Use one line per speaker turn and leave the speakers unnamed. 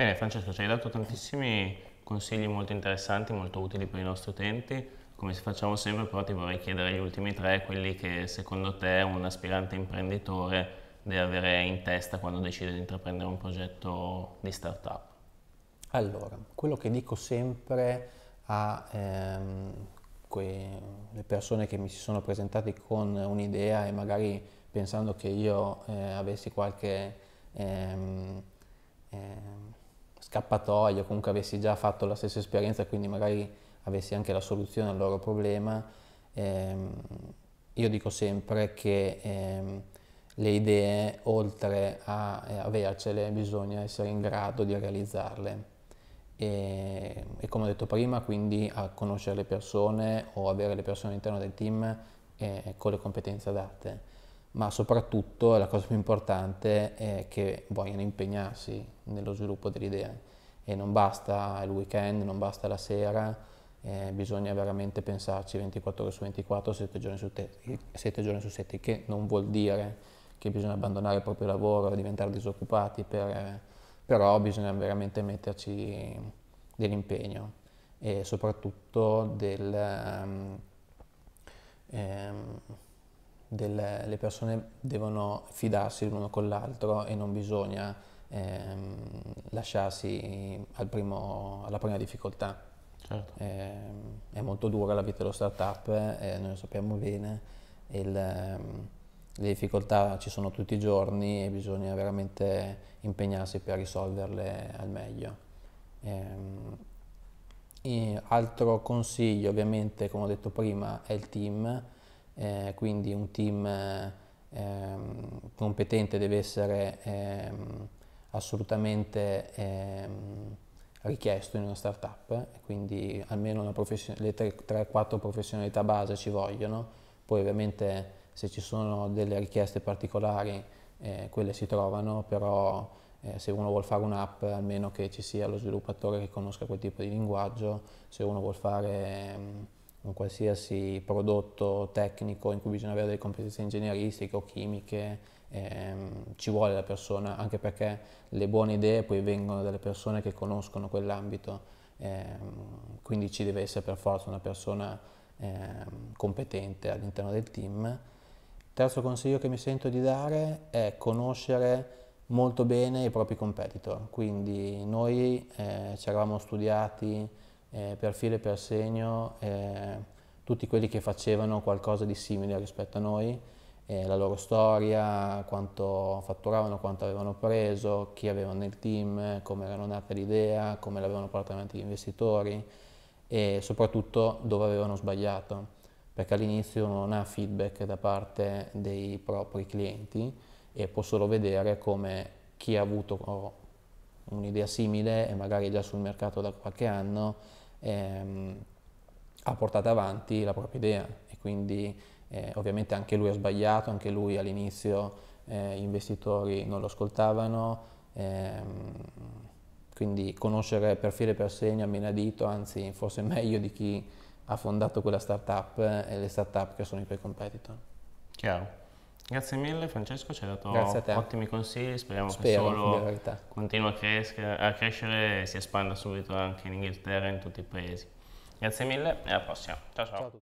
Bene Francesco, ci hai dato tantissimi consigli molto interessanti, molto utili per i nostri utenti. Come facciamo sempre però ti vorrei chiedere gli ultimi tre, quelli che secondo te un aspirante imprenditore deve avere in testa quando decide di intraprendere un progetto di startup.
Allora, quello che dico sempre a ehm, le persone che mi si sono presentate con un'idea e magari pensando che io eh, avessi qualche ehm, ehm, scappatoio, comunque avessi già fatto la stessa esperienza, quindi magari avessi anche la soluzione al loro problema, ehm, io dico sempre che ehm, le idee, oltre a eh, avercele, bisogna essere in grado di realizzarle. E, e, come ho detto prima, quindi a conoscere le persone o avere le persone all'interno del team eh, con le competenze adatte ma soprattutto la cosa più importante è che vogliano impegnarsi nello sviluppo dell'idea. E non basta il weekend, non basta la sera, eh, bisogna veramente pensarci 24 ore su 24, 7 giorni su, 7 giorni su 7, che non vuol dire che bisogna abbandonare il proprio lavoro e diventare disoccupati, per, però bisogna veramente metterci dell'impegno e soprattutto del... Um, um, delle, le persone devono fidarsi l'uno con l'altro e non bisogna ehm, lasciarsi al primo, alla prima difficoltà. Certo. Eh, è molto dura la vita dello startup, eh, noi lo sappiamo bene, il, ehm, le difficoltà ci sono tutti i giorni e bisogna veramente impegnarsi per risolverle al meglio. Eh, altro consiglio ovviamente, come ho detto prima, è il team eh, quindi un team ehm, competente deve essere ehm, assolutamente ehm, richiesto in una startup, quindi almeno le 3-4 professionalità base ci vogliono, poi ovviamente se ci sono delle richieste particolari eh, quelle si trovano, però eh, se uno vuole fare un'app almeno che ci sia lo sviluppatore che conosca quel tipo di linguaggio, se uno vuole fare un qualsiasi prodotto tecnico in cui bisogna avere delle competenze ingegneristiche o chimiche, ehm, ci vuole la persona, anche perché le buone idee poi vengono dalle persone che conoscono quell'ambito, ehm, quindi ci deve essere per forza una persona ehm, competente all'interno del team. Terzo consiglio che mi sento di dare è conoscere molto bene i propri competitor, quindi noi eh, ci eravamo studiati eh, per filo e per segno eh, tutti quelli che facevano qualcosa di simile rispetto a noi, eh, la loro storia, quanto fatturavano, quanto avevano preso, chi avevano nel team, come era nata l'idea, come l'avevano portata avanti gli investitori e soprattutto dove avevano sbagliato, perché all'inizio non ha feedback da parte dei propri clienti e può solo vedere come chi ha avuto un'idea simile e magari già sul mercato da qualche anno ehm, ha portato avanti la propria idea e quindi eh, ovviamente anche lui ha sbagliato, anche lui all'inizio eh, gli investitori non lo ascoltavano, ehm, quindi conoscere per filo e per segno a menadito, anzi forse meglio di chi ha fondato quella startup e le startup che sono i tuoi competitor.
Chiaro. Grazie mille Francesco, ci hai dato ottimi consigli, speriamo
Spero,
che solo continui a, cres- a crescere e si espanda subito anche in Inghilterra e in tutti i paesi. Grazie mille e alla prossima. ciao. ciao. ciao